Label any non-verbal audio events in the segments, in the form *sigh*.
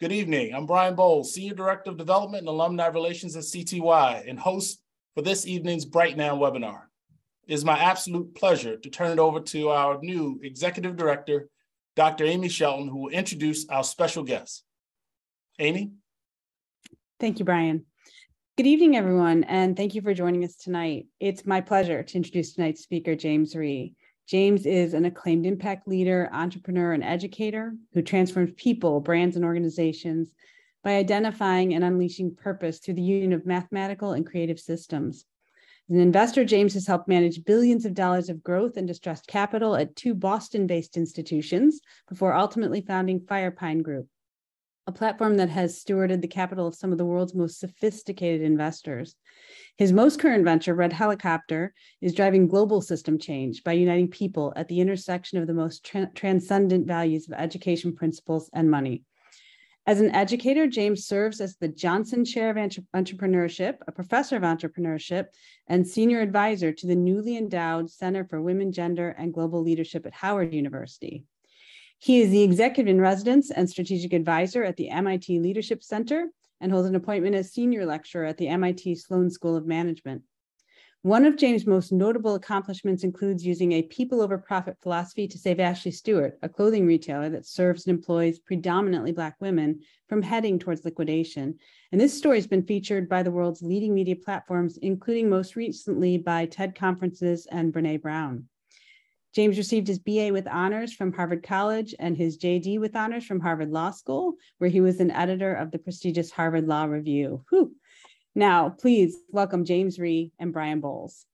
Good evening. I'm Brian Bowles, Senior Director of Development and Alumni Relations at CTY and host for this evening's Bright Now webinar. It is my absolute pleasure to turn it over to our new Executive Director, Dr. Amy Shelton, who will introduce our special guest. Amy? Thank you, Brian. Good evening, everyone, and thank you for joining us tonight. It's my pleasure to introduce tonight's speaker, James Rhee. James is an acclaimed impact leader, entrepreneur, and educator who transforms people, brands, and organizations by identifying and unleashing purpose through the union of mathematical and creative systems. As an investor, James has helped manage billions of dollars of growth and distressed capital at two Boston based institutions before ultimately founding Firepine Group, a platform that has stewarded the capital of some of the world's most sophisticated investors. His most current venture, Red Helicopter, is driving global system change by uniting people at the intersection of the most tra- transcendent values of education principles and money. As an educator, James serves as the Johnson Chair of Entrepreneurship, a professor of entrepreneurship, and senior advisor to the newly endowed Center for Women, Gender, and Global Leadership at Howard University. He is the executive in residence and strategic advisor at the MIT Leadership Center and holds an appointment as senior lecturer at the MIT Sloan School of Management. One of James' most notable accomplishments includes using a people over profit philosophy to save Ashley Stewart, a clothing retailer that serves and employs predominantly Black women, from heading towards liquidation. And this story has been featured by the world's leading media platforms, including most recently by TED Conferences and Brene Brown. James received his BA with honors from Harvard College and his JD with honors from Harvard Law School, where he was an editor of the prestigious Harvard Law Review. Whew. Now, please welcome James Rhee and Brian Bowles.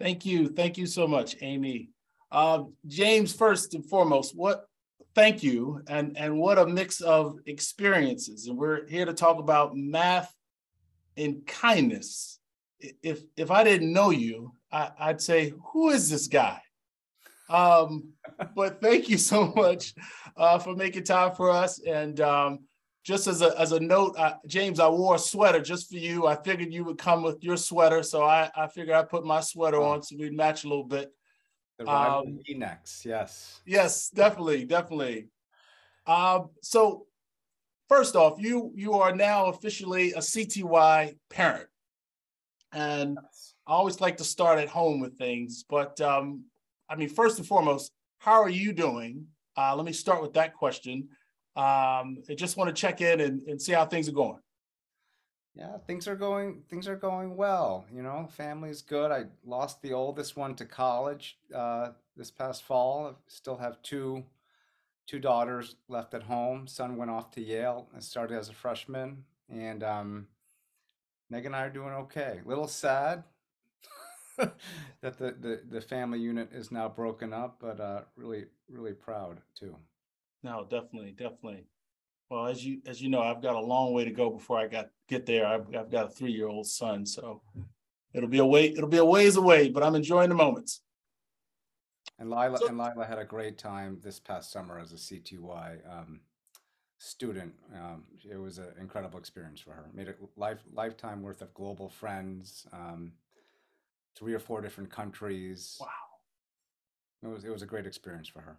Thank you. Thank you so much, Amy. Uh, James, first and foremost, what thank you and and what a mix of experiences and we're here to talk about math and kindness if if i didn't know you I, would say who is this guy um, but thank you so much uh, for making time for us. And um, just as a, as a note, uh, James, I wore a sweater just for you. I figured you would come with your sweater. So I, I figured I'd put my sweater on so we'd match a little bit. The um, necks, yes. Yes, definitely, definitely. Um, so first off, you you are now officially a CTY parent. And I always like to start at home with things, but um, I mean, first and foremost, how are you doing? Uh, let me start with that question. Um, I just want to check in and, and see how things are going. Yeah, things are going things are going well. You know, family's good. I lost the oldest one to college uh, this past fall. I still have two two daughters left at home. Son went off to Yale and started as a freshman, and um, Meg and I are doing okay. A little sad, *laughs* that the, the the family unit is now broken up, but uh, really really proud too. No, definitely, definitely. Well, as you as you know, I've got a long way to go before I got get there. I've, I've got a three year old son, so it'll be a way it'll be a ways away, but I'm enjoying the moments. And Lila so, and Lila had a great time this past summer as a CTY um, student. Um, it was an incredible experience for her. Made a life lifetime worth of global friends. Um, three or four different countries. Wow. It was it was a great experience for her.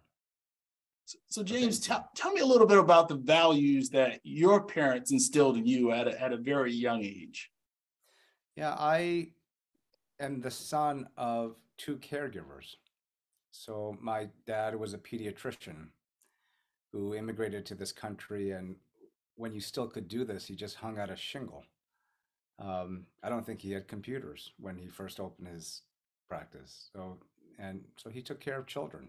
So, so James, tell, tell me a little bit about the values that your parents instilled in you at a, at a very young age. Yeah, I am the son of two caregivers. So my dad was a pediatrician who immigrated to this country and when you still could do this, he just hung out a shingle. Um, I don't think he had computers when he first opened his practice. So, and so he took care of children.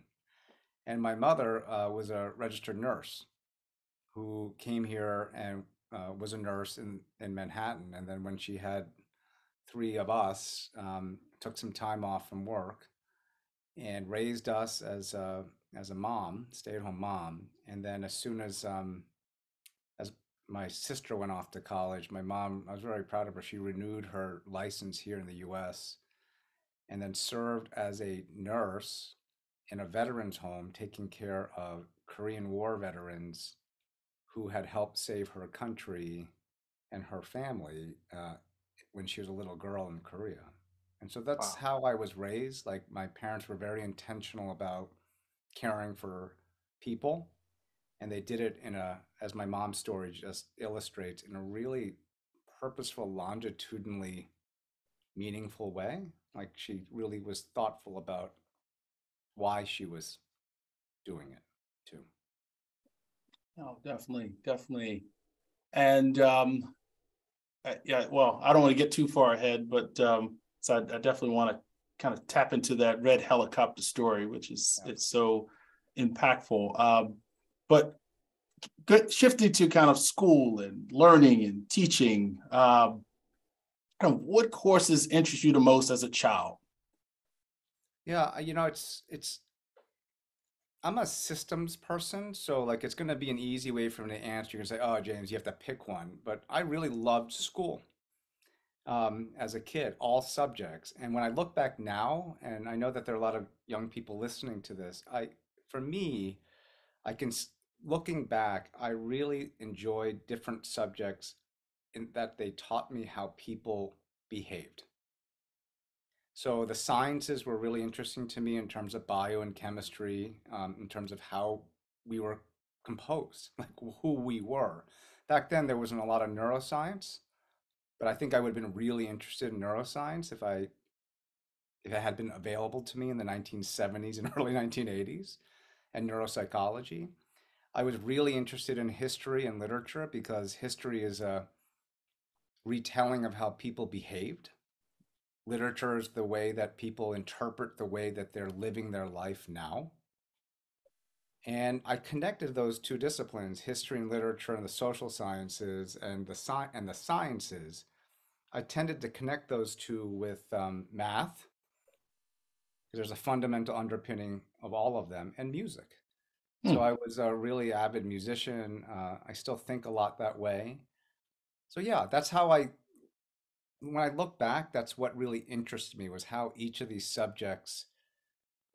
And my mother uh, was a registered nurse who came here and uh, was a nurse in, in Manhattan. And then when she had three of us, um, took some time off from work and raised us as a, as a mom, stay at home mom. And then as soon as um, my sister went off to college. My mom, I was very proud of her. She renewed her license here in the US and then served as a nurse in a veterans home taking care of Korean War veterans who had helped save her country and her family uh, when she was a little girl in Korea. And so that's wow. how I was raised. Like my parents were very intentional about caring for people and they did it in a, as my mom's story just illustrates, in a really purposeful, longitudinally meaningful way. Like she really was thoughtful about why she was doing it too. Oh, definitely, definitely. And um, uh, yeah, well, I don't want to get too far ahead, but um, so I, I definitely want to kind of tap into that red helicopter story, which is yeah. it's so impactful. Um, but good, shifting to kind of school and learning and teaching, um, kind of what courses interest you the most as a child? Yeah, you know, it's it's I'm a systems person, so like it's going to be an easy way for me to answer. You're going to say, "Oh, James, you have to pick one." But I really loved school um, as a kid, all subjects. And when I look back now, and I know that there are a lot of young people listening to this, I, for me, I can looking back, I really enjoyed different subjects in that they taught me how people behaved. So the sciences were really interesting to me in terms of bio and chemistry, um, in terms of how we were composed, *laughs* like who we were. Back then, there wasn't a lot of neuroscience, but I think I would have been really interested in neuroscience if I if it had been available to me in the 1970s and *laughs* early 1980s, and neuropsychology. I was really interested in history and literature because history is a retelling of how people behaved literature is the way that people interpret the way that they're living their life now. And I connected those two disciplines, history and literature and the social sciences and the, sci- and the sciences. I tended to connect those two with um, math, because there's a fundamental underpinning of all of them, and music. Hmm. So I was a really avid musician. Uh, I still think a lot that way. So yeah, that's how I when I look back, that's what really interested me was how each of these subjects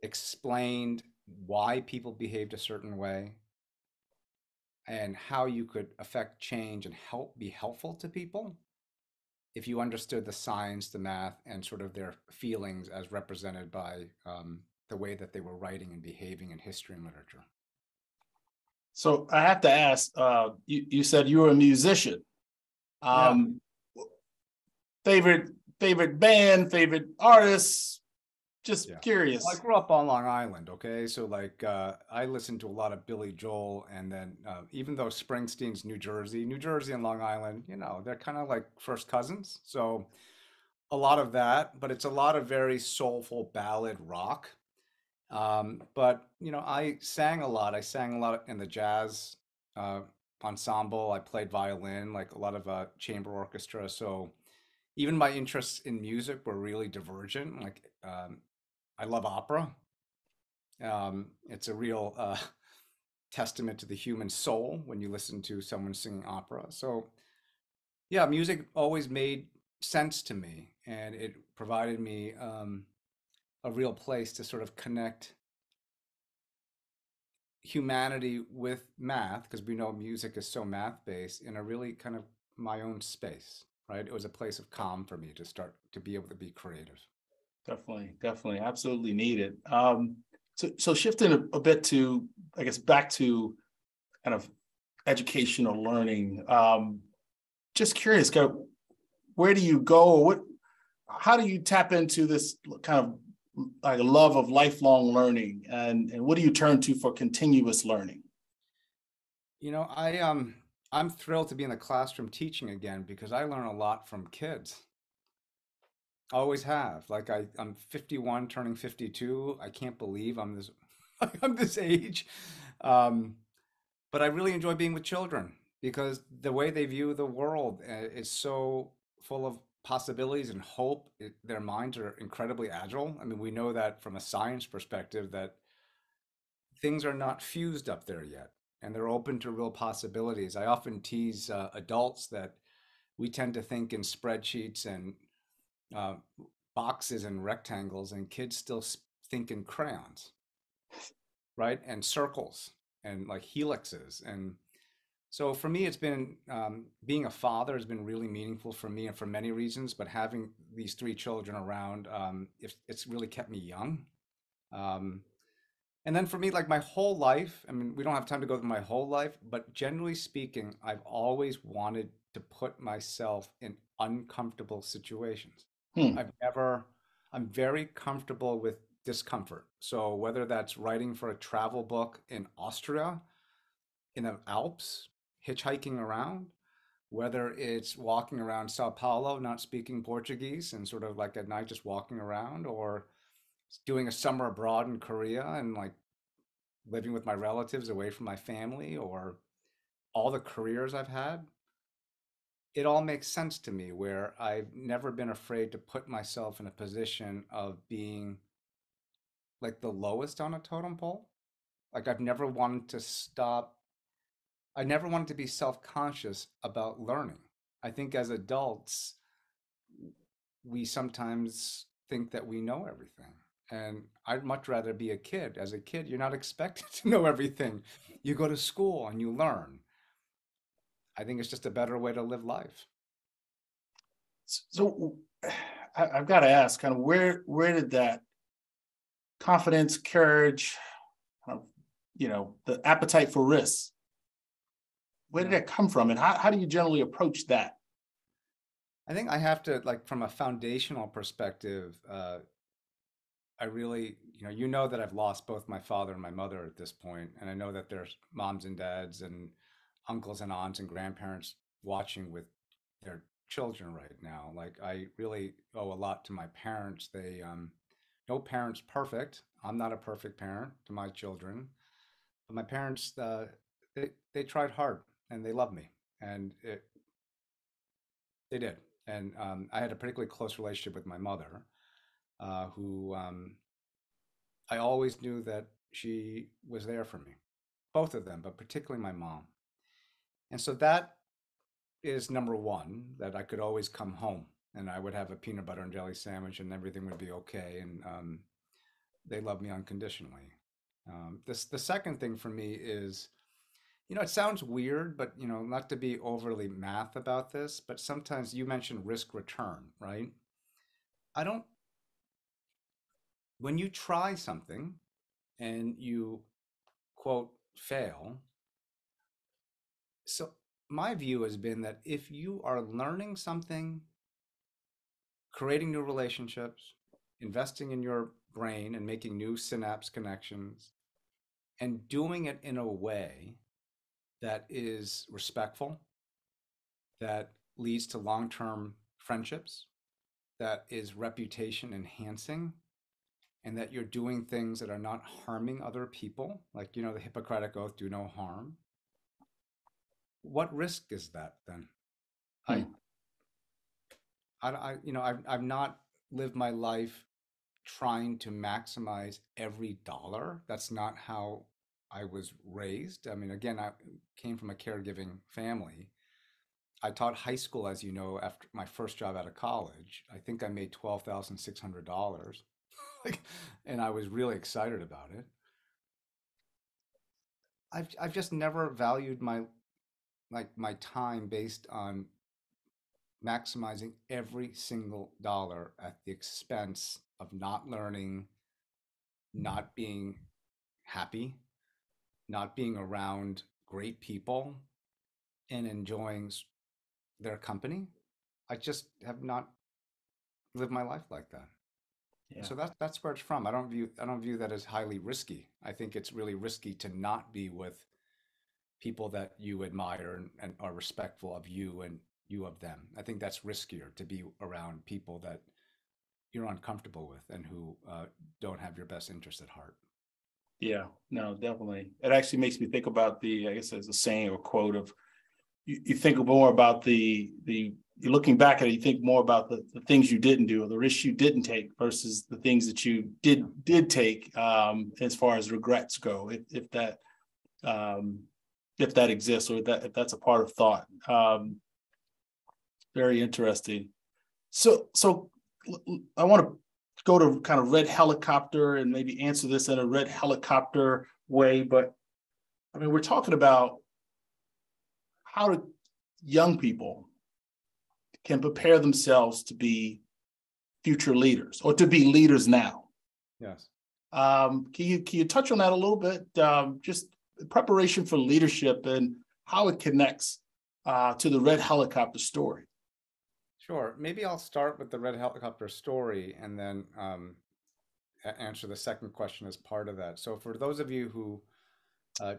explained why people behaved a certain way and how you could affect change and help be helpful to people if you understood the science, the math, and sort of their feelings as represented by um, the way that they were writing and behaving in history and literature. So I have to ask, uh, you, you said you were a musician. Um, favorite favorite band, favorite artists. Just yeah. curious. Well, I grew up on Long Island, okay? So like uh, I listened to a lot of Billy Joel and then uh, even though Springsteen's New Jersey, New Jersey and Long Island, you know, they're kind of like first cousins. So a lot of that, but it's a lot of very soulful ballad rock. Um, but you know, I sang a lot. I sang a lot in the jazz uh, ensemble. I played violin, like a lot of uh, chamber orchestra. So even my interests in music were really divergent. Like um, I love opera. Um, it's a real uh, *laughs* testament to the human soul when you listen to someone singing opera. So yeah, music always made sense to me, and it provided me um, a real place to sort of connect humanity with math because we know music is so math based in a really kind of my own space right? It was a place of calm for me to start to be able to be creative. Definitely, definitely, absolutely needed. Um, so, so shifting a, a, bit to, I guess, back to kind of educational learning. Um, just curious, where do you go? What, how do you tap into this kind of like a love of lifelong learning, and and what do you turn to for continuous learning? You know, I um I'm thrilled to be in the classroom teaching again because I learn a lot from kids. Always have. Like I, I'm 51, turning 52. I can't believe I'm this, *laughs* I'm this age. Um, but I really enjoy being with children because the way they view the world eh, is so full of possibilities and hope. It, their minds are incredibly agile. I mean, we know that from a science perspective that things are not fused up there yet and they're open to real possibilities. I often tease uh, adults that we tend to think in spreadsheets and uh, boxes and rectangles, and kids still think in crayons, right? And circles and like helixes. And so for me, it's been um, being a father has been really meaningful for me and for many reasons, but having these three children around, um, it's, it's really kept me young. Um, and then for me, like my whole life, I mean, we don't have time to go through my whole life, but generally speaking, I've always wanted to put myself in uncomfortable situations. Hmm. I've never, I'm very comfortable with discomfort. So whether that's writing for a travel book in Austria, in the Alps, hitchhiking around, whether it's walking around Sao Paulo, not speaking Portuguese, and sort of like at night just walking around, or doing a summer abroad in Korea and like living with my relatives away from my family, or all the careers I've had, it all makes sense to me where I've never been afraid to put myself in a position of being like the lowest on a totem pole. Like I've never wanted to stop I never wanted to be self conscious about learning. I think as adults, we sometimes think that we know everything. And I'd much rather be a kid. As a kid, you're not *laughs* expected to know everything. You go to school and you learn. I think it's just a better way to live life. So *sighs* I, have got to ask, kind of where where did that confidence, courage, you know, the appetite for risk where did that come from and how, how do you generally approach that? I think i have to like from a foundational perspective uh, i really you know you know that i've lost both my father and my mother at this point and i know that there's moms and dads and uncles and aunts and grandparents watching with their children right now. Like i really owe a lot to my parents. They um no parents perfect. I'm not a perfect parent to my children but my parents uh, they, they tried hard and they loved me, and it they did. And um, I had a particularly close relationship with my mother, uh, who um, I always knew that she was there for me, both of them, but particularly my mom. And so that is number one that I could always come home and I would have a peanut butter and jelly sandwich and everything would be okay. And um, they love me unconditionally. Um, this the second thing for me is you know, it sounds weird, but you know, not to be overly math about this, but sometimes you mentioned risk return, right? I don't when you try something and you quote fail, so my view has been that if you are learning something, creating new relationships, investing in your brain and making new synapse connections, and doing it in a way that is respectful, that leads to long term friendships, that is reputation enhancing, and that you're doing things that are not harming other people, like, you know, the Hippocratic Oath do no harm. What risk is that then? Hmm. I, I, you know, I've, I've not lived my life trying to maximize every dollar. That's not how I was raised. I mean, again, I came from a caregiving family. I taught high school, as you know, after my first job out of college. I think I made twelve thousand six hundred dollars, and I was really excited about it. I've I've just never valued my like my time based on maximizing every single dollar at the expense of not learning, not being happy, not being around great people and enjoying their company. I just have not lived my life like that. Yeah. So that's that's where it's from. I don't view I don't view that as highly risky. I think it's really risky to not be with people that you admire and, and are respectful of you and you of them. I think that's riskier to be around people that you're uncomfortable with and who uh, don't have your best interest at heart. Yeah, no, definitely. It actually makes me think about the, I guess there's a saying or quote of you, you think more about the the you're looking back at it, you think more about the, the things you didn't do or the risks you didn't take versus the things that you did did take um, as far as regrets go, if, if that um, if that exists or that if that's a part of thought. Um, very interesting. So so I want to go to kind of red helicopter and maybe answer this in a red helicopter way, but I mean, we're talking about how to, young people can prepare themselves to be future leaders or to be leaders now. Yes. Um, can you can you touch on that a little bit? Um, just preparation for leadership and how it connects uh, to the red helicopter story. Sure. Maybe I'll start with the red helicopter story and then um, answer the second question as part of that. So, for those of you who uh,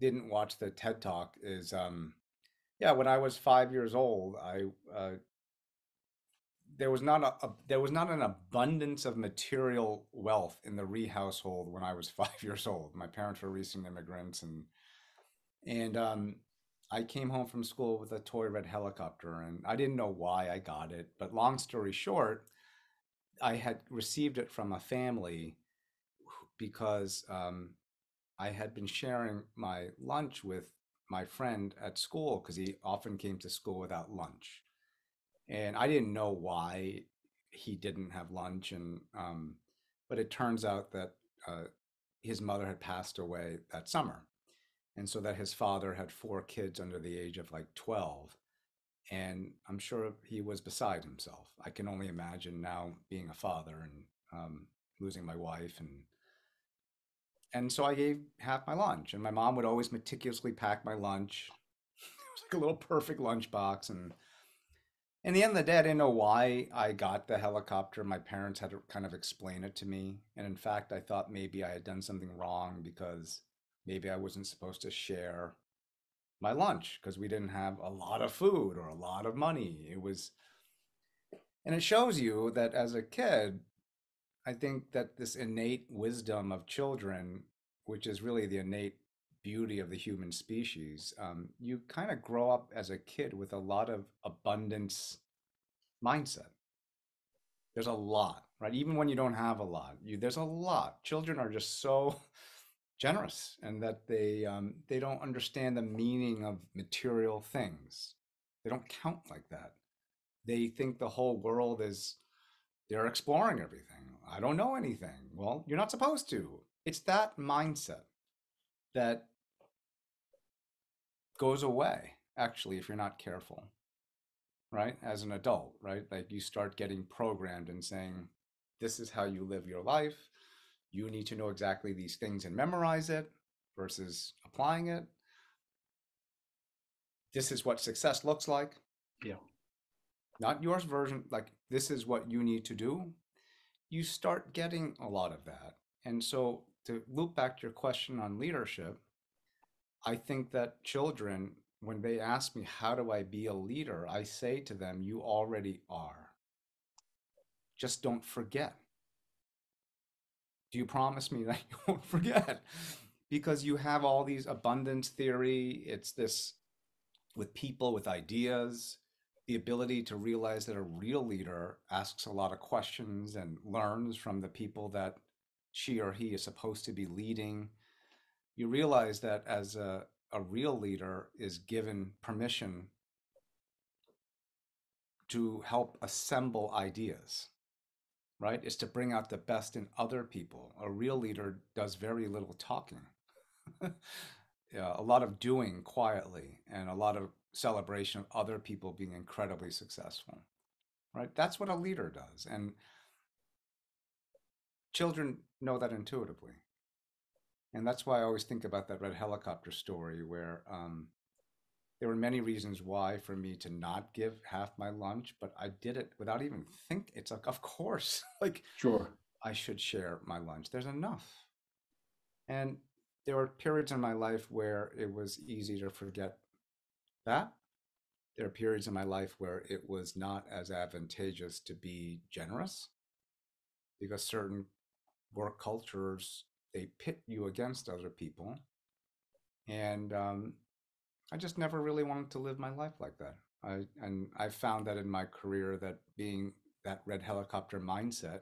didn't watch the TED Talk, is um, yeah, when I was five years old, I uh, there was not a, a, there was not an abundance of material wealth in the Rhee household when I was *laughs* five years old. My parents were recent immigrants, and and um, I came home from school with a toy red helicopter, and I didn't know why I got it. But long story short, I had received it from a family because um, I had been sharing my lunch with my friend at school because he often came to school without lunch, and I didn't know why he didn't have lunch, and um, but it turns out that uh, his mother had passed away that summer and so that his father had four kids under the age of like 12 and i'm sure he was beside himself. I can only imagine now being a father and um, losing my wife and and so i gave half my lunch and my mom would always meticulously pack my lunch it was *laughs* like a little perfect lunch box and in the end of the day i didn't know why i got the helicopter. My parents had to kind of explain it to me and in fact i thought maybe i had done something wrong because maybe I wasn't supposed to share my lunch because we didn't have a lot of food or a lot of money. It was, and it shows you that as a kid, I think that this innate wisdom of children, which is really the innate beauty of the human species, um, you kind of grow up as a kid with a lot of abundance mindset. There's a lot, right? Even when you don't have a lot, you there's a lot. Children are just so *laughs* generous and that they um, they don't understand the meaning of material things. They don't count like that. They think the whole world is they're exploring everything. I don't know anything. Well, you're not supposed to. It's that mindset that goes away actually if you're not careful. Right? As an adult, right? Like you start getting programmed and saying this is how you live your life you need to know exactly these things and memorize it versus applying it. This is what success looks like. Yeah. Not yours version, like this is what you need to do. You start getting a lot of that. And so to loop back to your question on leadership, I think that children, when they ask me, how do I be a leader? I say to them, you already are. Just don't forget do you promise me *laughs* that you won't forget? Because you have all these abundance theory, it's this with people, with ideas, the ability to realize that a real leader asks a lot of questions and learns from the people that she or he is supposed to be leading. You realize that as a, a real leader is given permission to help assemble ideas right? Is to bring out the best in other people. A real leader does very little talking. *laughs* yeah, a lot of doing quietly and a lot of celebration of other people being incredibly successful. Right? That's what a leader does. And children know that intuitively. And that's why I always think about that red helicopter story where um, there were many reasons why for me to not give half my lunch, but I did it without even think. It's like, of course, *laughs* like sure, I should share my lunch. There's enough. And there were periods in my life where it was easy to forget that. There are periods in my life where it was not as advantageous to be generous because certain work cultures they pit you against other people and um, I just never really wanted to live my life like that. I and I found that in my career that being that red helicopter mindset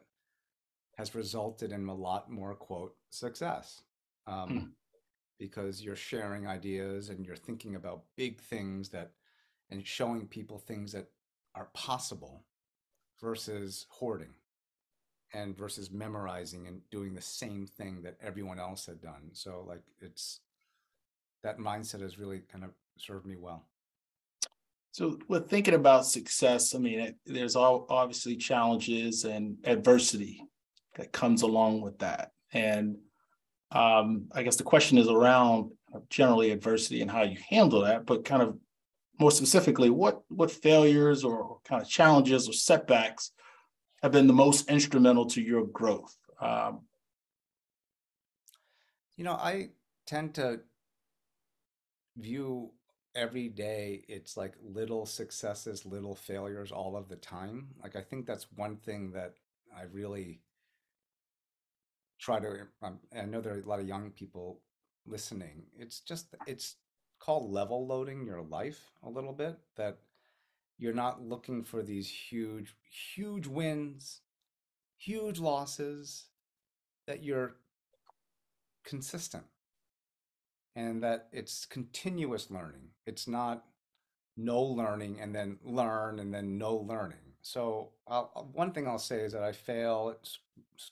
has resulted in a lot more quote success. Um, hmm. Because you're sharing ideas and you're thinking about big things that and showing people things that are possible versus hoarding and versus memorizing and doing the same thing that everyone else had done. So like it's that mindset has really kind of served me well. So, with thinking about success, I mean, it, there's all obviously challenges and adversity that comes along with that. And um, I guess the question is around generally adversity and how you handle that, but kind of more specifically, what what failures or kind of challenges or setbacks have been the most instrumental to your growth? Um, you know, I tend to view every day it's like little successes, little failures all of the time. Like I think that's one thing that I really try to um, I know there are a lot of young people listening. It's just it's called level loading your life a little bit that you're not looking for these huge huge wins, huge losses that you're consistent and that it's continuous learning. It's not no learning and then learn and then no learning. So I'll, one thing I'll say is that I fail,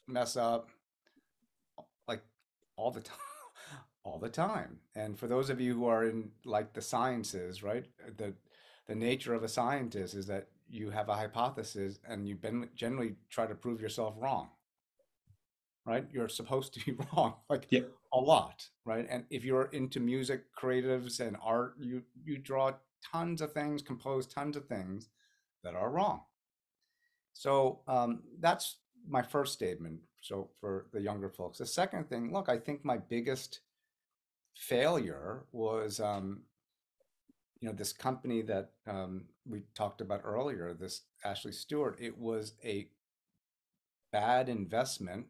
mess up, like all the *laughs* time, all the time. And for those of you who are in like the sciences, right? The the nature of a scientist is that you have a hypothesis and you generally try to prove yourself wrong right? You're supposed to be *laughs* wrong, like. A lot, right? And if you're into music, creatives, and art, you you draw tons of things, compose tons of things that are wrong. So um, that's my first statement. So for the younger folks, the second thing, look, I think my biggest failure was, um, you know, this company that um, we talked about earlier, this Ashley Stewart. It was a bad investment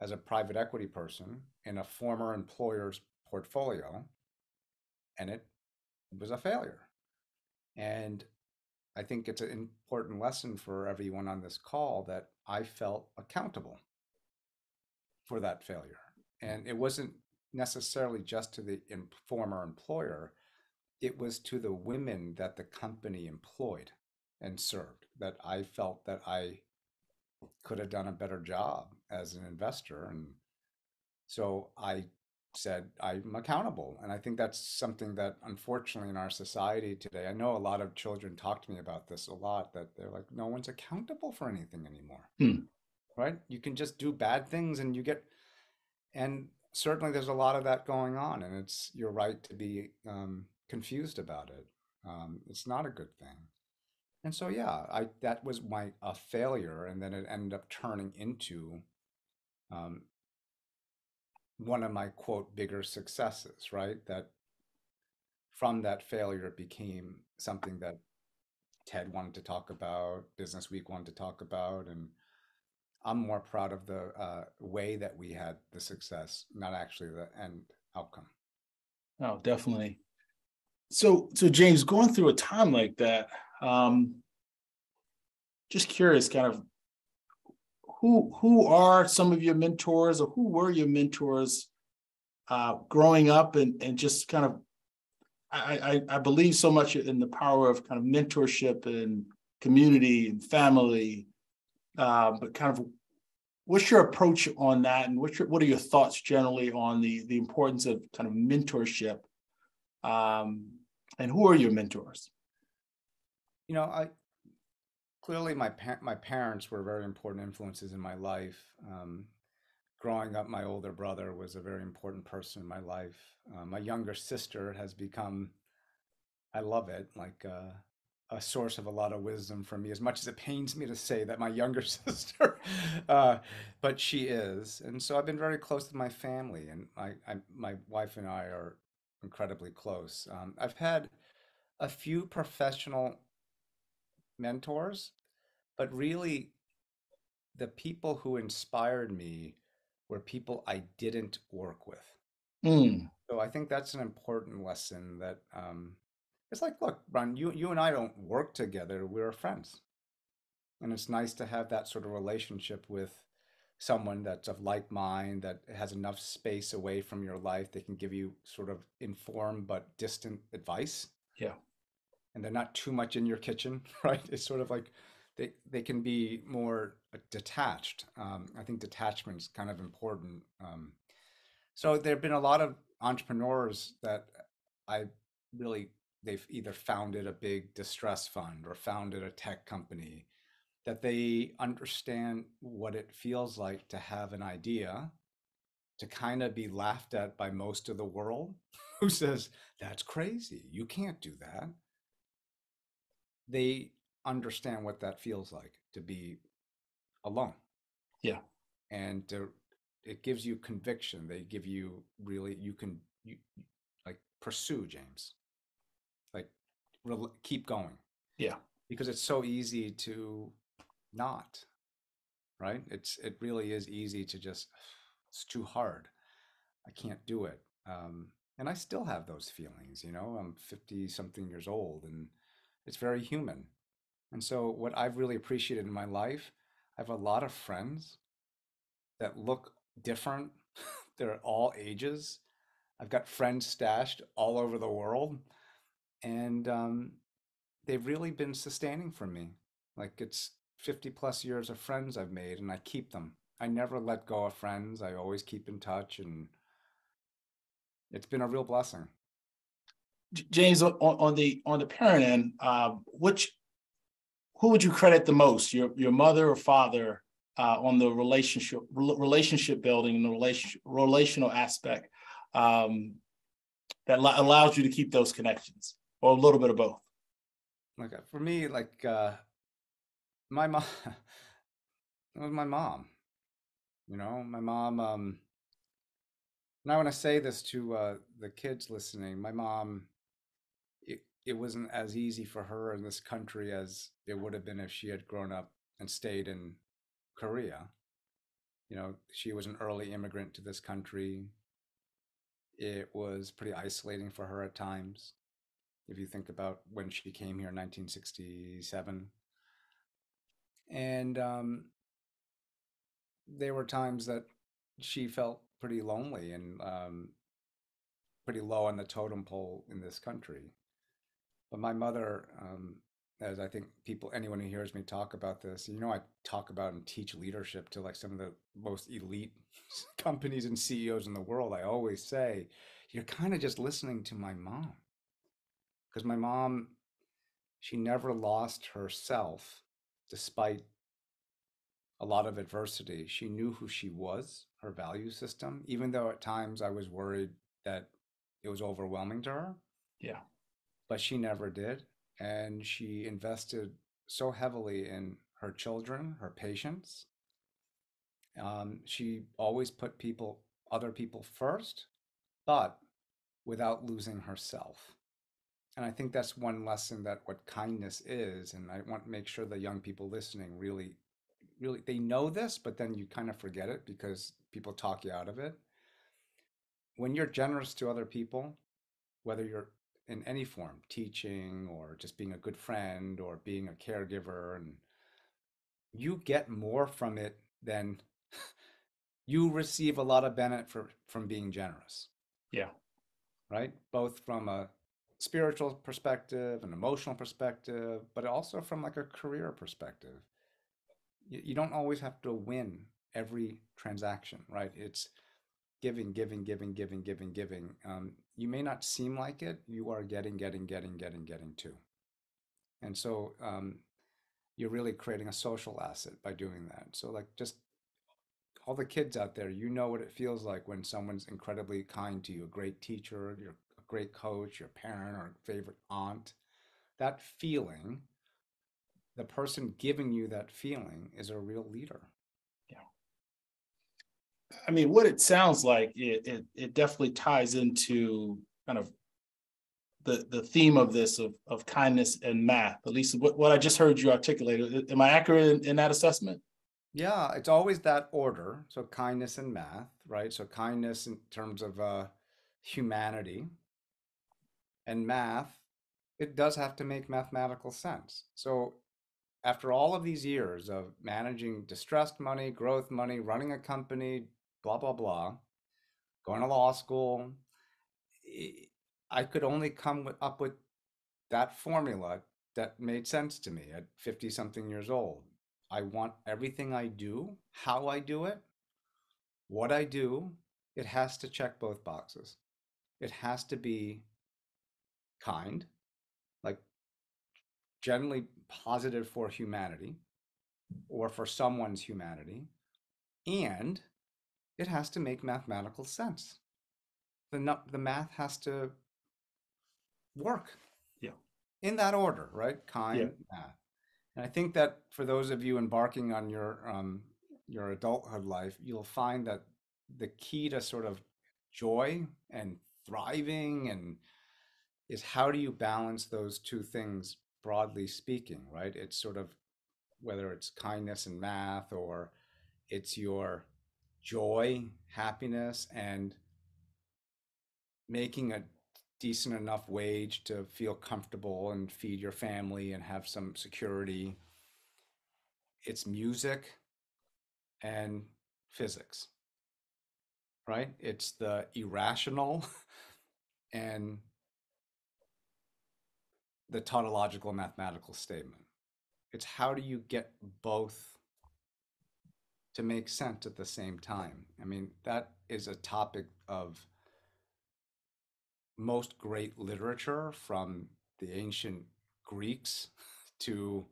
as a private equity person in a former employer's portfolio, and it was a failure. And I think it's an important lesson for everyone on this call that I felt accountable for that failure. And it wasn't necessarily just to the former employer, it was to the women that the company employed and served that I felt that I could have done a better job as an investor. And so I said, I'm accountable. And I think that's something that unfortunately in our society today, I know a lot of children talk to me about this a lot that they're like, no one's accountable for anything anymore. Hmm. Right? You can just do bad things and you get, and certainly there's a lot of that going on. And it's, you're right to be um, confused about it. Um, it's not a good thing. And so, yeah, I that was my a failure, and then it ended up turning into um, one of my quote bigger successes. Right, that from that failure it became something that TED wanted to talk about, Business Week wanted to talk about, and I'm more proud of the uh, way that we had the success, not actually the end outcome. Oh, definitely. So, so James, going through a time like that, um, just curious, kind of who who are some of your mentors, or who were your mentors uh, growing up, and and just kind of, I, I I believe so much in the power of kind of mentorship and community and family, uh, but kind of what's your approach on that? And what's your, what are your thoughts generally on the the importance of kind of mentorship? Um, and who are your mentors? You know, I clearly my my parents were very important influences in my life. Um, growing up, my older brother was a very important person in my life. Uh, my younger sister has become, I love it, like uh, a source of a lot of wisdom for me. As much as it pains me to say that my younger *laughs* sister, uh, but she is, and so I've been very close to my family, and I, I my wife and I are incredibly close. Um, I've had a few professional mentors, but really the people who inspired me were people I didn't work with. Mm. So I think that's an important lesson that um, it's like, look, Ron, you you and I don't work together. We're friends, and it's nice to have that sort of relationship with someone that's of like mind that has enough space away from your life. They can give you sort of informed but distant advice. Yeah and they're not too much in your kitchen, *laughs* right? It's sort of like they they can be more uh, detached. Um, I think detachment is kind of important. Um, so there have been a lot of entrepreneurs that I really they've either founded a big distress fund or founded a tech company that they understand what it feels like to have an idea, to kind of be laughed at by most of the world *laughs* who says, that's crazy. You can't do that. They understand what that feels like to be alone. Yeah. And to, it gives you conviction. They give you really, you can, you like pursue James, like rel- keep going. Yeah. Because it's so easy to not, right? It's, it really is easy to just, it's too hard. I can't do it. Um, and I still have those feelings, you know, I'm 50 something years old and it's very human. And so, what I've really appreciated in my life, I have a lot of friends that look different. *laughs* They're all ages. I've got friends stashed all over the world. And um, they've really been sustaining for me. Like it's 50 plus years of friends I've made, and I keep them. I never let go of friends. I always keep in touch, and it's been a real blessing. James, on, on the on the parent end, uh, which who would you credit the most, your your mother or father, uh, on the relationship relationship building and the relation relational aspect um, that allows you to keep those connections, or a little bit of both? Like uh, for me, like uh, my mom, *laughs* it was my mom. You know, my mom. Um, when I say this to uh, the kids listening, my mom it wasn't as easy for her in this country as it would have been if she had grown up and stayed in Korea. You know, she was an early immigrant to this country. It was pretty isolating for her at times. If you think about when she came here in 1967. And um, there were times that she felt pretty lonely and um, pretty low on the totem pole in this country. But my mother, um, as I think people, anyone who hears me talk about this, you know, I talk about and teach leadership to like some of the most elite companies and CEOs in the world. I always say, you're kind of just listening to my mom. Because my mom, she never lost herself despite a lot of adversity. She knew who she was, her value system, even though at times I was worried that it was overwhelming to her. Yeah but she never did. And she invested so heavily in her children, her patients. Um, she always put people, other people first, but without losing herself. And I think that's one lesson that what kindness is. And I want to make sure the young people listening really, really, they know this, but then you kind of forget it because people talk you out of it. When you're generous to other people, whether you're in any form, teaching or just being a good friend or being a caregiver. And you get more from it than *laughs* you receive a lot of benefit for, from being generous. Yeah. Right. Both from a spiritual perspective, an emotional perspective, but also from like a career perspective. You, you don't always have to win every transaction, right? It's giving, giving, giving, giving, giving, giving. Um, you may not seem like it, you are getting, getting, getting, getting, getting to. And so um, you're really creating a social asset by doing that. So, like, just all the kids out there, you know what it feels like when someone's incredibly kind to you, a great teacher, you're a great coach, your parent, or favorite aunt. That feeling, the person giving you that feeling is a real leader. I mean, what it sounds like, it, it, it definitely ties into kind of the the theme of this of of kindness and math. At least what, what I just heard you articulate. Am I accurate in, in that assessment? Yeah, it's always that order. So kindness and math, right? So kindness in terms of uh, humanity, and math. It does have to make mathematical sense. So after all of these years of managing distressed money, growth money, running a company, blah, blah, blah, going to law school. Eh, I could only come up with that formula that made sense to me at 50 something years old. I want everything I do, how I do it, what I do, it has to check both boxes. It has to be kind, like generally positive for humanity, or for someone's humanity. And it has to make mathematical sense. The, the math has to work. Yeah. In that order, right? Kind, yeah. math. And I think that for those of you embarking on your um, your adulthood life, you'll find that the key to sort of joy and thriving and is how do you balance those two things broadly speaking, right? It's sort of whether it's kindness and math or it's your joy, happiness, and making a decent enough wage to feel comfortable and feed your family and have some security. It's music and physics, right? It's the irrational *laughs* and the tautological mathematical statement. It's how do you get both to make sense at the same time? I mean, that is a topic of most great literature from the ancient Greeks *laughs* to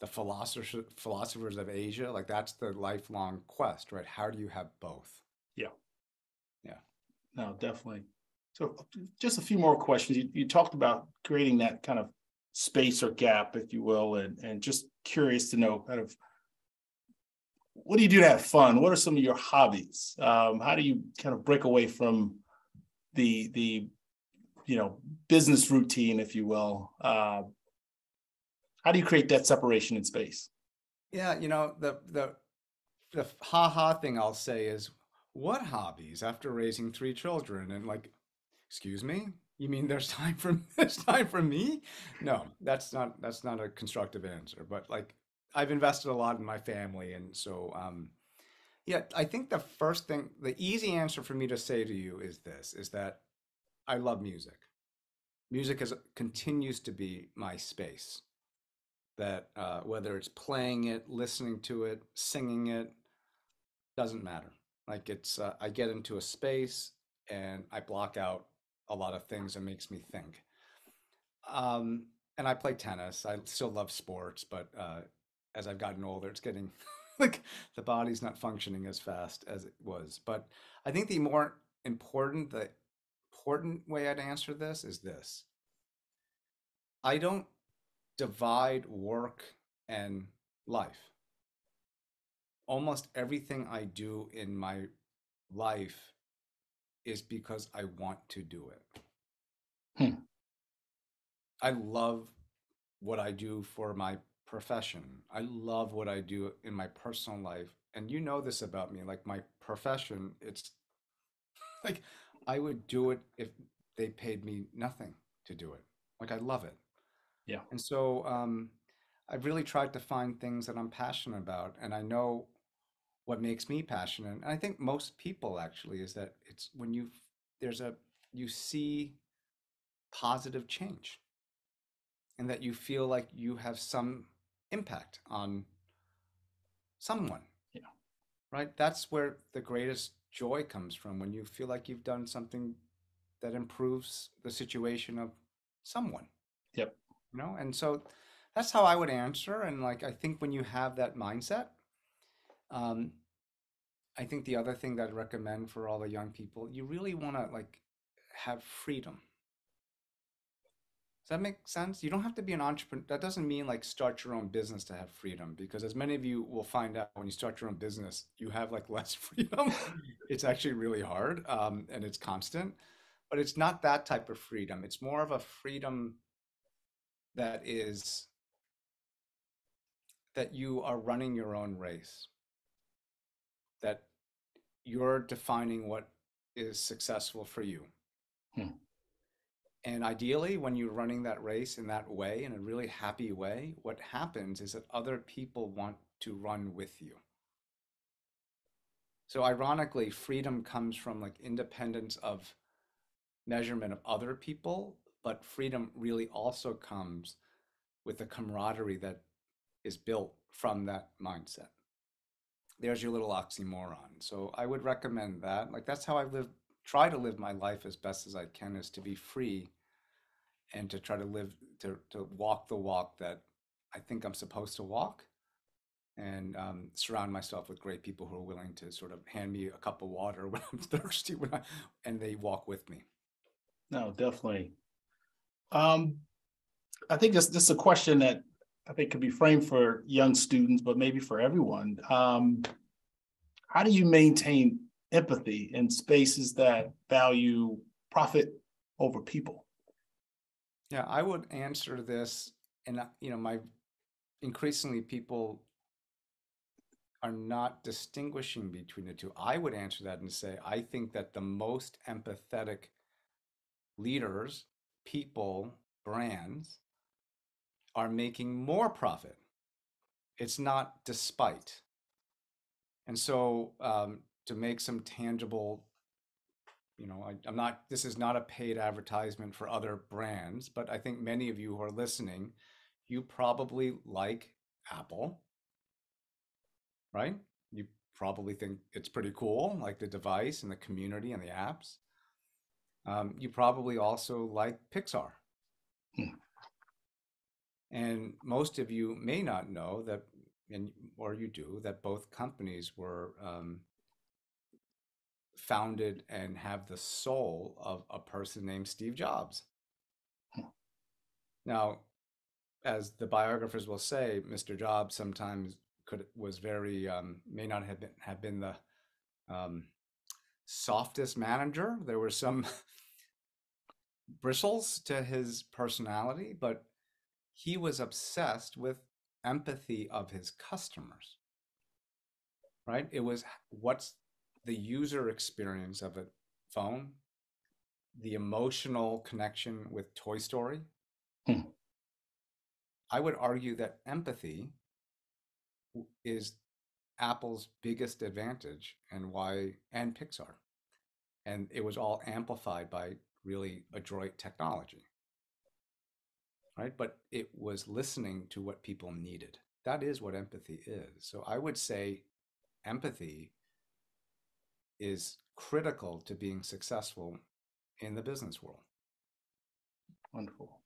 the philosophers philosophers of Asia. Like that's the lifelong quest, right? How do you have both? Yeah. Yeah. No, definitely. So just a few more questions. You, you talked about creating that kind of space or gap, if you will, and, and just curious to know kind of what do you do to have fun? What are some of your hobbies? Um, how do you kind of break away from the the you know business routine, if you will? Uh, how do you create that separation in space? Yeah, you know the the the ha ha thing I'll say is what hobbies after raising three children and like, excuse me, you mean there's *laughs* time for there's time for me? No, that's not that's not a constructive answer. But like I've invested a lot in my family, and so um, yeah, I think the first thing, the easy answer for me to say to you is this: is that I love music. Music is continues to be my space. That uh, whether it's playing it, listening to it, singing it, doesn't matter. Like it's, uh, I get into a space and I block out a lot of things and makes me think. Um, and I play tennis. I still love sports, but uh, as I've gotten older, it's getting *laughs* like the body's not functioning as fast as it was. But I think the more important, the important way I'd answer this is this. I don't divide work and life. Almost everything I do in my life is because I want to do it. Hmm. I love what I do for my profession. I love what I do in my personal life. And you know this about me, like my profession, it's *laughs* like I would do it if they paid me nothing to do it. Like I love it. Yeah. And so um, I've really tried to find things that I'm passionate about. And I know what makes me passionate and i think most people actually is that it's when you there's a you see positive change and that you feel like you have some impact on someone yeah. right? That's where the greatest joy comes from when you feel like you've done something that improves the situation of someone yep. you know? And so that's how i would answer and like i think when you have that mindset um, I think the other thing that I'd recommend for all the young people, you really want to like have freedom. Does that make sense? You don't have to be an entrepreneur. That doesn't mean like start your own business to have freedom, because as many of you will find out when you start your own business, you have like *laughs* less freedom. it's actually really hard um, and it's constant, but it's not that type of freedom. It's more of a freedom that is that you are running your own race that you're defining what is successful for you. Hmm. And ideally, when you're running that race in that way, in a really happy way, what happens is that other people want to run with you. So, ironically, freedom comes from like independence of measurement of other people, but freedom really also comes with the camaraderie that is built from that mindset there's your little oxymoron. So I would recommend that. Like that's how I live, try to live my life as best as I can is to be free and to try to live, to, to walk the walk that I think I'm supposed to walk and um, surround myself with great people who are willing to sort of hand me a cup of water *laughs* when I'm thirsty, when I, and they walk with me. No, definitely. Um, I think this this is a question that I think could be framed for young students, but maybe for everyone. Um, how do you maintain empathy in spaces that value profit over people? Yeah, I would answer this, and uh, you know, my increasingly people are not distinguishing between the two. I would answer that and say, I think that the most empathetic leaders, people, brands are making more profit. It's not despite. And so, um, to make some tangible, you know, I, I'm not, this is not a paid advertisement for other brands, but I think many of you who are listening, you probably like Apple right? You probably think it's pretty cool, like the device and the community and the apps. Um, you probably also like Pixar. Hmm. And most of you may not know that, and or you do, that both companies were um, founded and have the soul of a person named Steve Jobs. Hmm. Now, as the biographers will say, Mr. Jobs sometimes could was very um, may not have been have been the um, softest manager. There were some *laughs* bristles to his personality, but he was obsessed with empathy of his customers. Right? It was what's the user experience of a phone, the emotional connection with Toy Story. Hmm. I would argue that empathy is Apple's biggest advantage and why and Pixar. And it was all amplified by really adroit technology. Right? But it was listening to what people needed. That is what empathy is. So I would say empathy is critical to being successful in the business world. Wonderful.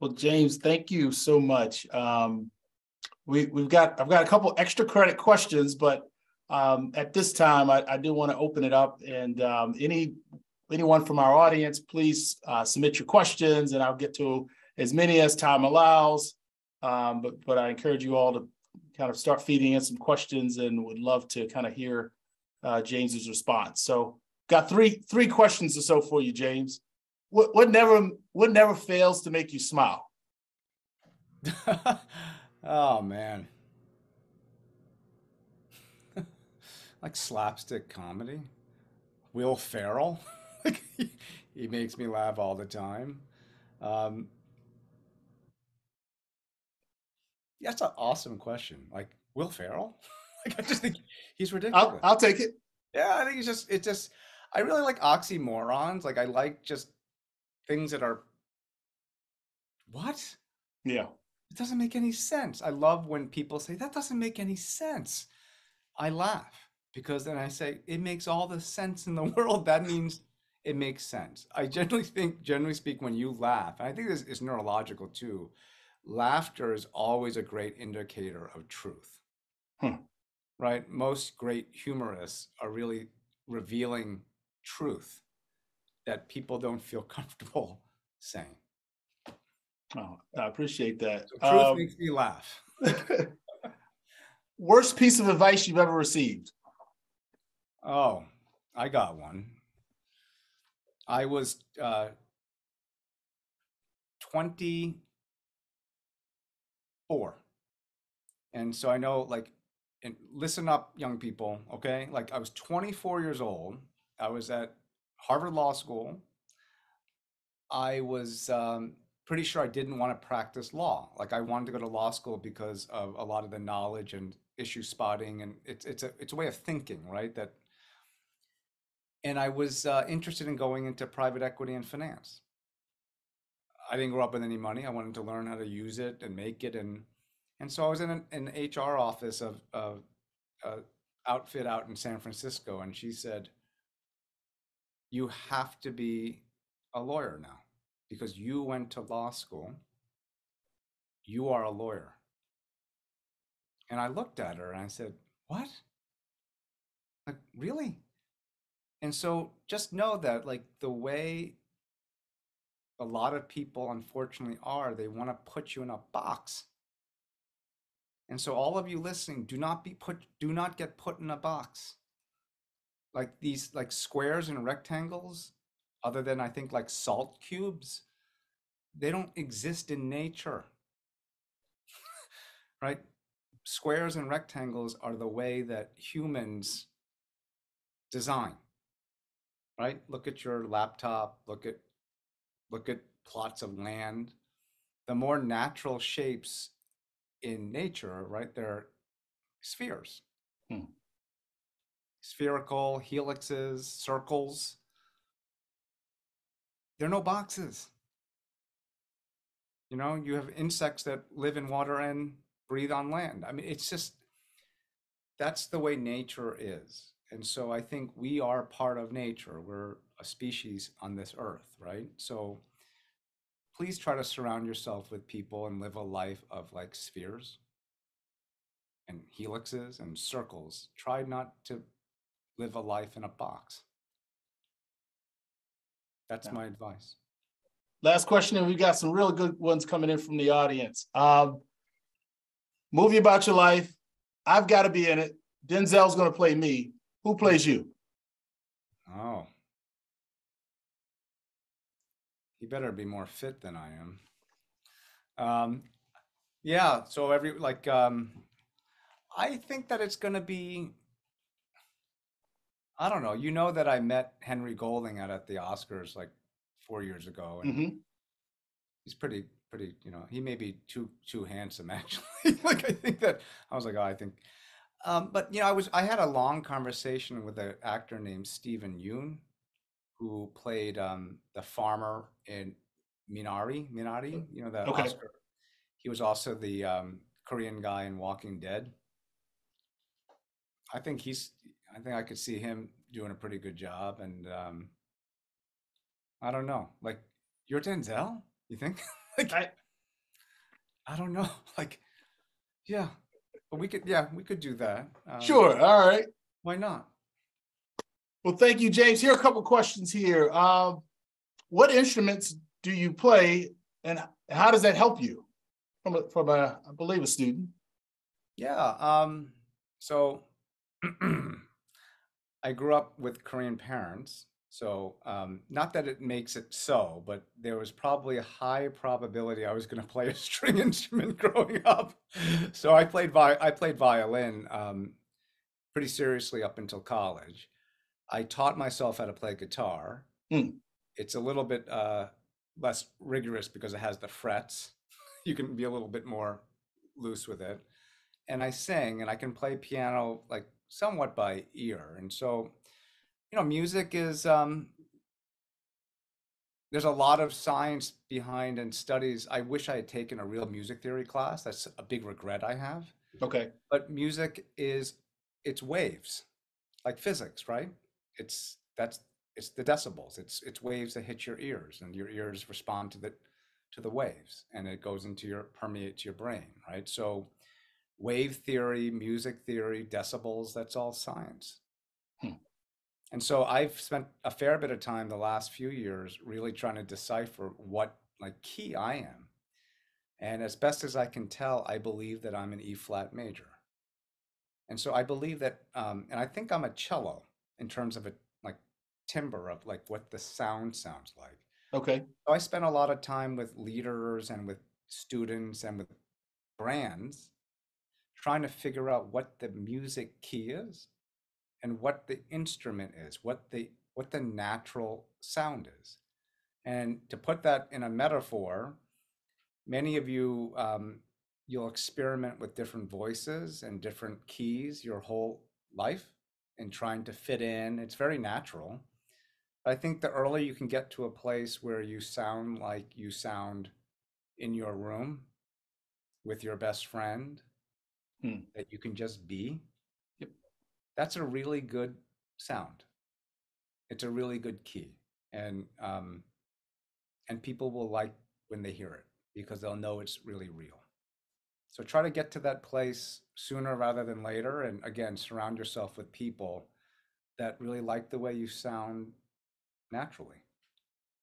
Well, James, thank you so much. Um, we, we've got, I've got a couple extra credit questions, but um, at this time, I, I do want to open it up and um, any anyone from our audience, please uh, submit your questions and I'll get to as many as time allows. Um, but, but I encourage you all to kind of start feeding in some questions and would love to kind of hear uh, James's response. So got three three questions or so for you, James. What what never what never fails to make you smile? *laughs* Oh man. *laughs* like slapstick comedy. Will Ferrell. *laughs* he, makes me laugh all the time. Um, that's an awesome question. Like Will Ferrell? Like *laughs* I just think he's ridiculous. I'll, I'll take it. Yeah, I think he's just it just I really like oxymorons. Like I like just things that are what? Yeah. It doesn't make any sense. I love when people say, that doesn't make any sense. I laugh because then I say, it makes all the sense in the *laughs* world. That means it makes sense. I generally think, generally speak, when you laugh, and I think this is neurological too, laughter is always a great indicator of truth. Hmm. Right? Most great humorists are really revealing truth that people don't feel *laughs* comfortable saying. Oh, I appreciate that. So truth um, makes me laugh. *laughs* worst piece of advice you've ever received? Oh, I got one. I was uh, 24. And so I know, like, and listen up, young people, okay? Like, I was 24 years old. I was at Harvard Law School. I was um, pretty sure I didn't want to practice law. Like I wanted to go to law school because of a lot of the knowledge and issue spotting, and it's it's a it's a way of thinking, right? That, and I was uh, interested in going into private equity and finance. I didn't grow up with any money. I wanted to learn how to use it and make it, and and so I was in an, an HR office of of uh, outfit out in San Francisco, and she said, "You have to be a lawyer now." because you went to law school, you are a lawyer. And I looked at her and I said, What? Like, really? And so just know that, like, the way a lot of people unfortunately are, they want to put you in a box. And so all of you listening, do not be put do not get put in a box. Like these like squares and rectangles, other than I think like salt cubes, they don't exist in nature. *laughs* right? Squares and rectangles are the way that humans design. Right? Look at your laptop, look at look at plots of land. The more natural shapes in nature, right? They're spheres, hmm. spherical, helixes, circles. There are no boxes. You know, you have insects that live in water and breathe on land. I mean, it's just that's the way nature is. And so I think we are part of nature. We're a species on this earth, right? So please try to surround yourself with people and live a life of like spheres and helixes and circles. Try not to live a life in a box. That's yeah. my advice. Last question, and we've got some really good ones coming in from the audience. Um, movie about your life. I've got to be in it. Denzel's going to play me. Who plays you? Oh, he better be more fit than I am. Um, yeah. So every like, um, I think that it's going to be. I don't know. You know that I met Henry Golding out at the Oscars like four years ago, and mm-hmm. he's pretty, pretty. You know, he may be too too handsome *laughs* actually. like I think that I was like, oh, I think. Um, but you know, I was I had a long conversation with an actor named Steven Yeun, who played um, the farmer in Minari. Minari, you know that okay. Oscar. He was also the um, Korean guy in Walking Dead. I think he's. I think I could see him doing a pretty good job, and um, I don't know. Like you're Denzel, you think? *laughs* like I, I don't know. *laughs* Like, yeah, but we could. Yeah, we could do that. Um, sure. All right. Why not? Well, thank you, James. Here are a couple questions here. Uh, what instruments do you play, and how does that help you from a, from a I believe a student? Yeah. Um, so *clears throat* I grew up with Korean parents. So um, not that it makes it so, but there was probably a high probability I was going *laughs* to play a string *laughs* instrument growing up. So I played vi- I played violin um, pretty seriously up until college. I taught myself how to play guitar. Mm. It's a little bit uh, less rigorous because it has the frets. *laughs* you can be a little bit more loose with it. And I sing and I can play piano like somewhat by ear. And so, you know, music is um, there's a lot of science behind and studies. I wish I had taken a real music theory class. That's a big regret I have. Okay. But music is it's waves, like physics, right? It's that's it's the decibels it's it's waves that hit your ears and your ears respond to the to the waves and it goes into your permeates your brain right? So wave theory music theory decibels that's all science. Hmm. and so i've spent a fair bit of time the last few years really trying to decipher what like key i am. And as best as i can tell i believe that i'm an e flat major. And so i believe that um, and i think i'm a cello in terms of a like timbre of like what the sound sounds like. Okay. So I spent a lot of time with leaders and with students and with brands trying to figure out what the music key is and what the instrument is, what the what the natural sound is. And to put that in a metaphor, many of you um, you'll experiment with different voices and different keys your whole life and trying to fit in. It's very natural. I think the earlier you can get to a place where you sound like you sound in your room with your best friend, hmm. that you can just be, yep. that's a really good sound. It's a really good key. And um, and people will like when they hear it because they'll know it's really real. So try to get to that place sooner rather than later. And again, surround yourself with people that really like the way you sound naturally.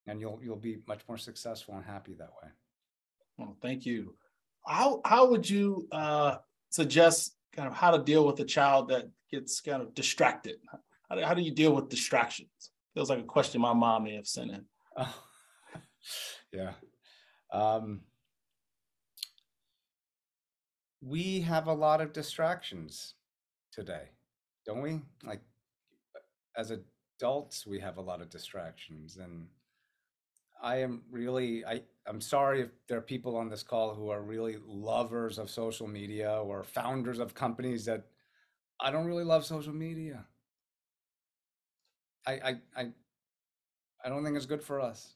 And you'll you'll be much more successful and happy that way. Well, thank you. How how would you uh, suggest kind of how to deal with a child that gets kind of distracted? How do, how do you deal with distractions? Feels like a question my mom may have sent in. Oh, *laughs* yeah. Um, we have a lot of distractions today, don't we? Like as adults, we have a lot of distractions and I am really I I'm sorry if there are people on this call who are really lovers of social media or founders of companies that I don't really love social media. I I I, I don't think it's good for us.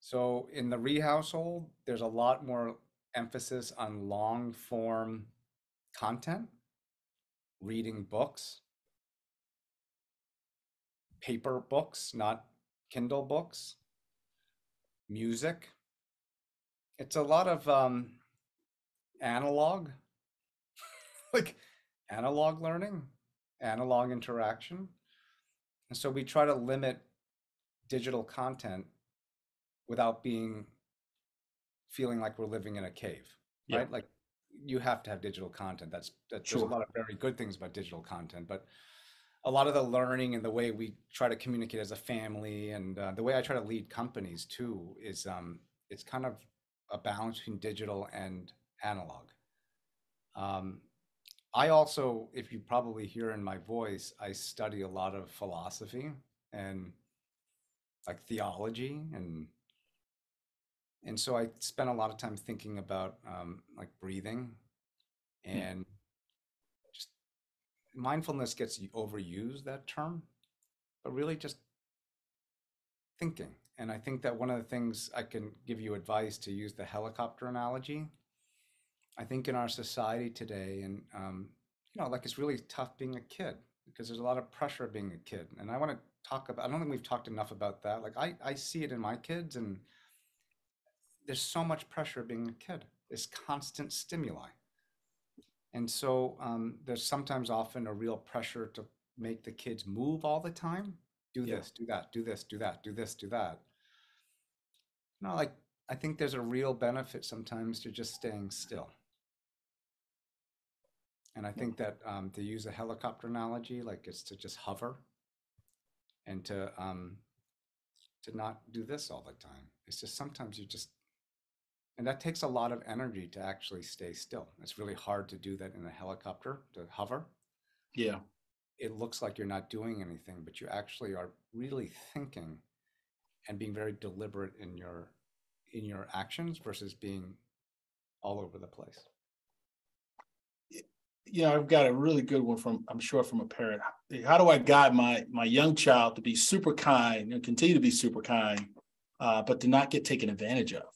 So in the Rhee household, there's a lot more emphasis on long form content, reading books, paper books, not Kindle books, music. It's a lot of um, analog, *laughs* like analog learning, analog interaction. And so we try to limit digital content without being feeling like we're living in a cave, yeah. right? Like you have to have digital content. That's, that's sure. there's a lot of very good things about digital content, but a lot of the learning and the way we try to communicate as a family and uh, the way I try to lead companies too is um, it's kind of a balance between digital and analog. Um, I also, if you probably hear in my voice, I study a lot of philosophy and like theology and and so I spent a lot of time thinking about um, like breathing hmm. and just mindfulness gets overused that term, but really just thinking. And I think that one of the things I can give you advice to use the helicopter analogy. I think in our society today, and um, you know, like it's really tough being a kid because there's a lot of pressure being a kid. And I want to talk about. I don't think we've talked enough about that. Like I, I see it in my kids, and there's so much pressure being a kid, this constant stimuli. And so um, there's sometimes often a real pressure to make the kids move all the time. Do yeah. this, do that, do this, do that, do this, do that. You know, like I think there's a real benefit sometimes to just staying still. And I think that um, to use a helicopter analogy, like it's to just hover and to um, to not do this all the time. It's just sometimes you just and that takes a lot of energy to actually stay still. It's really hard to do that in a helicopter, to hover. Yeah. It looks like you're not doing anything, but you actually are really thinking and being very deliberate in your in your actions versus being all over the place. Yeah, I've got a really good one from I'm sure from a parent. How do I guide my my young child to be super kind and continue to be super kind, uh, but to not get taken advantage of?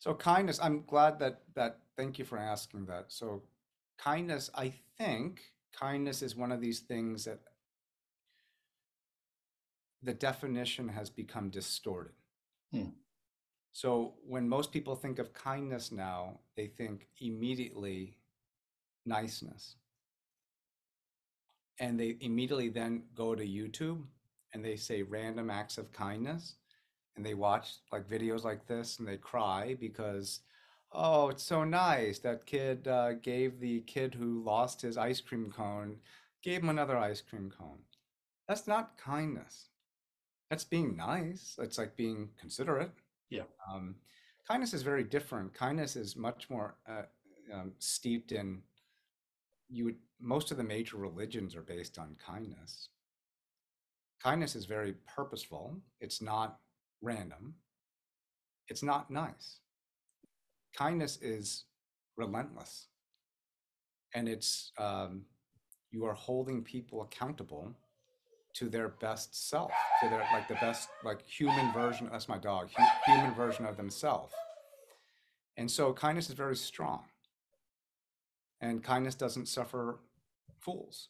So kindness, I'm glad that that thank you for asking that. So kindness, I think kindness is one of these things that the definition has become distorted. Hmm. So when most people think of kindness now, they think immediately niceness. And they immediately then go to YouTube and they say random acts of kindness and they watch like videos like this and they cry because oh it's so nice. That kid uh, gave the kid who lost his ice cream cone gave him another ice cream cone. That's not kindness. That's being nice. It's like being considerate. Yeah. Um, kindness is very different. Kindness is much more uh, um, steeped in you would most of the major religions are based on kindness. Kindness is very purposeful. It's not random, it's not nice. Kindness is relentless. And it's, um, you are holding people accountable to their best self, to their, like the best, like human version, that's my dog, hu- human version of themselves. And so kindness is very strong. And kindness doesn't suffer fools.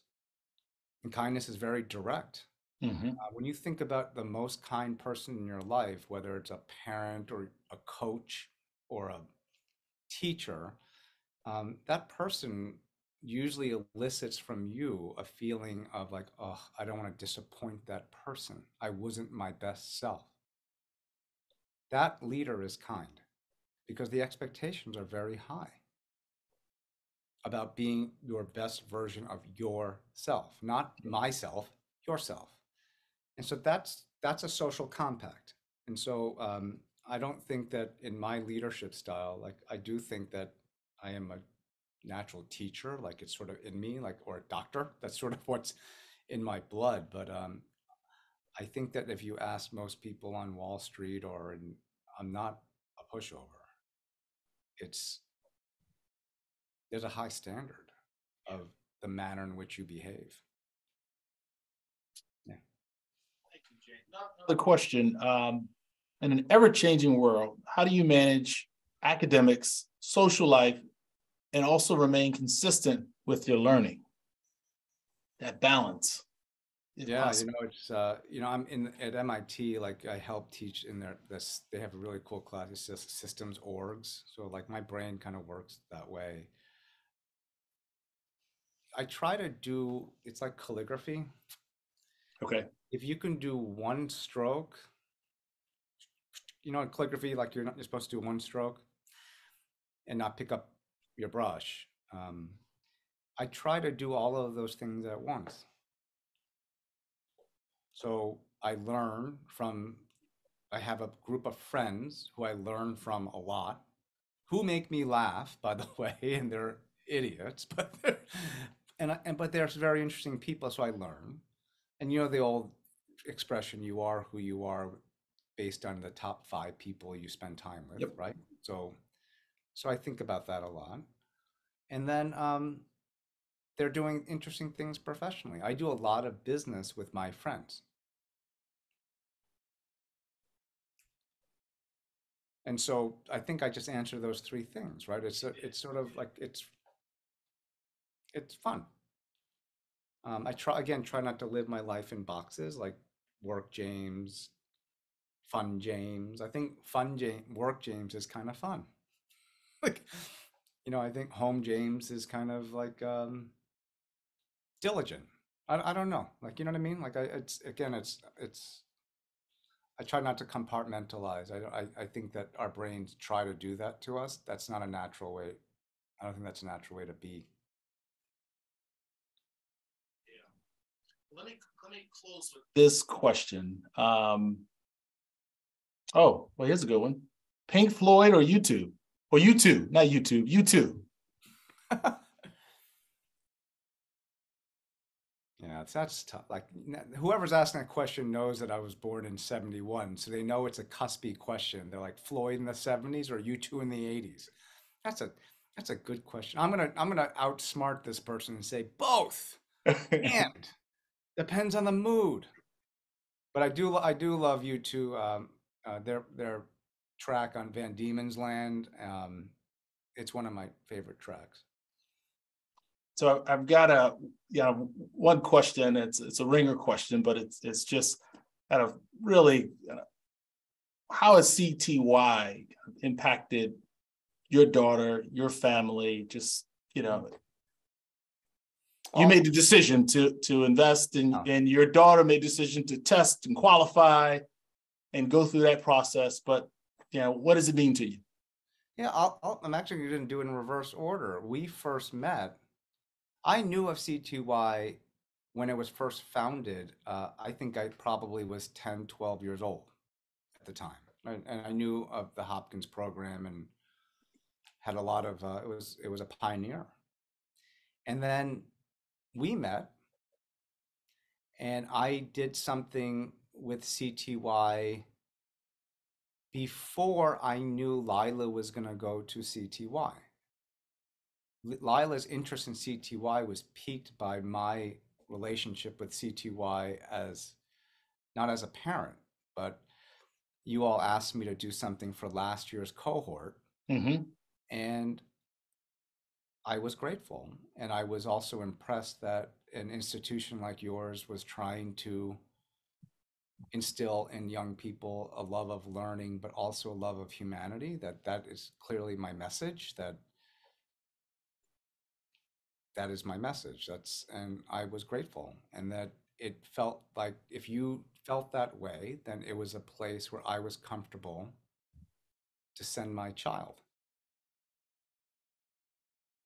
And kindness is very direct. Mm-hmm. Uh, when you think about the most kind person in your life, whether it's a parent or a coach or a teacher, um, that person usually elicits from you a feeling of like, oh, I don't want to disappoint that person. I wasn't my best self. That leader is kind because the expectations are very high about being your best version of yourself, not myself, yourself. And so that's that's a social compact. And so um, I don't think that in my leadership style, like I do think that I am a natural teacher, like it's sort of in me, like or a doctor. *laughs* That's sort of what's in my blood. But um, I think that if you ask most people on Wall Street or in, I'm not a pushover. It's there's a high standard of the manner in which you behave. Yeah. Thank you, Jay. Another question. Um, in an ever-changing world, how do you manage academics, social life, and also remain consistent with your learning. That balance. Yeah, possible. you know, it's uh, you know, I'm in at MIT. Like I help teach in their this. They have a really cool class, it's just systems orgs. So like my brain kind of works that way. I try to do. It's like calligraphy. Okay. If you can do one stroke, you know, in calligraphy, like you're not you're supposed to do one stroke, and not pick up your brush. Um, I try to do all of those things at once. So I learn from, I have a group of friends who I learn from a lot, who make me laugh, by the *laughs* way, and they're idiots, *laughs* but they're, and, and but they're very interesting people, so I learn. And you know the old expression, you are who you are based on the top five people you spend time with, yep. right? So so I think about that a lot. And then um, they're doing interesting things professionally. I do a lot of business with my friends. And so I think I just answer those three things, right? It's a, it's sort of like it's it's fun. Um, I try again try not to live my life in boxes like work James, fun James. I think fun James, work James is kind of fun. *laughs* like you know, I think home James is kind of like um, diligent. I, I don't know, like you know what I mean. Like I, it's again, it's it's. I try not to compartmentalize. I, I I think that our brains try to do that to us. That's not a natural way. I don't think that's a natural way to be. Yeah. Let me let me close with this question. Um, oh, well, here's a good one: Pink Floyd or YouTube? Or U2, not YouTube, U2. *laughs* yeah, that's tough. Like whoever's asking that question knows that I was born in 71. So they know it's a cuspy question. They're like Floyd in the 70s or U2 in the 80s. That's a that's a good question. I'm gonna I'm gonna outsmart this person and say both. *laughs* and depends on the mood. But I do I do love U2. Um, uh, they're they're track on Van Diemen's Land. Um, it's one of my favorite tracks. So I've got a you know one question. It's it's a ringer question, but it's it's just kind of really you know, how has CTY impacted your daughter, your family? Just you know, you made the decision to to invest in, oh. and your daughter made the decision to test and qualify and go through that process. But you know, what does it mean to you? Yeah, I'll, I'll, I'm actually going to do it in reverse order. We first met. I knew of CTY when it was first founded. Uh, I think I probably was 10, 12 years old at the time. And, and I knew of the Hopkins program and had a lot of, uh, it was, it was a pioneer. And then we met and I did something with CTY before I knew Lila was going to go to CTY. Lila's interest in CTY was piqued by my relationship with CTY as not as a parent, but you all asked me to do something for last year's cohort. Mm-hmm. And I was grateful. And I was also impressed that an institution like yours was trying to instill in young people a love of learning, but also a love of humanity. That that is clearly my message. That that is my message. That's and I was grateful, and that it felt like if you felt that way, then it was a place where I was comfortable to send my child.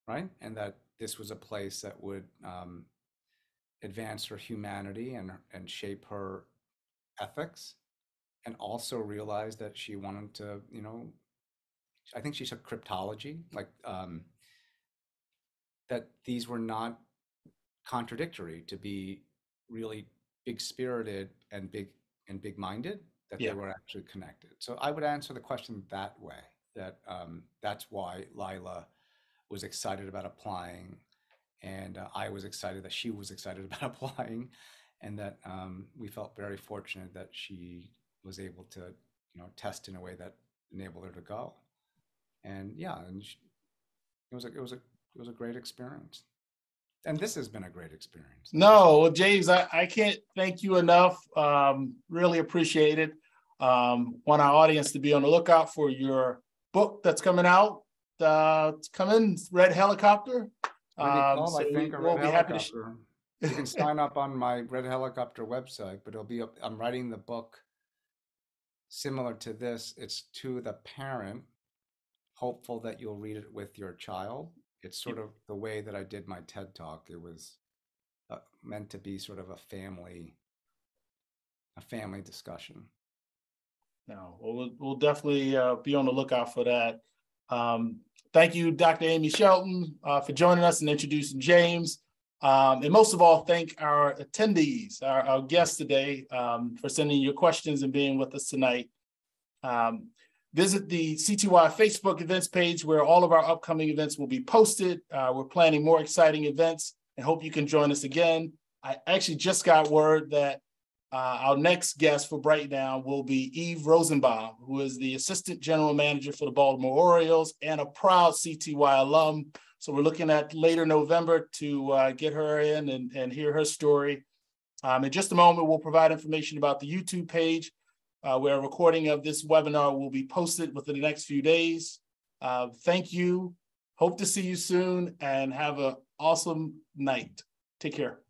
Right, and that this was a place that would um, advance her humanity and and shape her ethics and also realize that she wanted to you know i think she said cryptology like um that these were not contradictory to be really big spirited and big and big minded that yeah. they were actually connected so i would answer the question that way that um, that's why lila was excited about applying and uh, I was excited that she was excited *laughs* about applying, and that um, we felt very fortunate that she was able to, you know, test in a way that enabled her to go. And yeah, and she, it was a, it was a it was a great experience. And this has been a great experience. No, well, James, I, I can't thank you enough. Um, really appreciate it. Um, want our audience to be on the lookout for your book that's coming out. Uh, come in, Red Helicopter. Um, so I think, we, will be happy to. Sh- you can sign up on my Red Helicopter website, but it'll be. I'm writing the book similar to this. It's to the parent, hopeful that you'll read it with your child. It's sort of the way that I did my TED talk. It was uh, meant to be sort of a family, a family discussion. No, we'll, we'll definitely uh, be on the lookout for that. Um, Thank you, Dr. Amy Shelton, uh, for joining us and introducing James. Um, and most of all, thank our attendees, our, our guests today, um, for sending your questions and being with us tonight. Um, visit the CTY Facebook events page where all of our upcoming events will be posted. Uh, we're planning more exciting events and hope you can join us again. I actually just got word that uh, our next guest for Breakdown will be Eve Rosenbaum, who is the Assistant General Manager for the Baltimore Orioles and a proud CTY alum. So we're looking at later November to uh, get her in and, and hear her story. Um, in just a moment, we'll provide information about the YouTube page uh, where a recording of this webinar will be posted within the next few days. Uh, thank you. Hope to see you soon and have an awesome night. Take care.